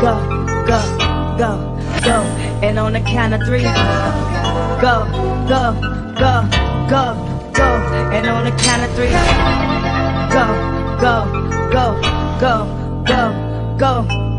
go, go, go, go. And on the count of three, go, go, go, go, go. And on the count of three, go, go, go, go, go, go.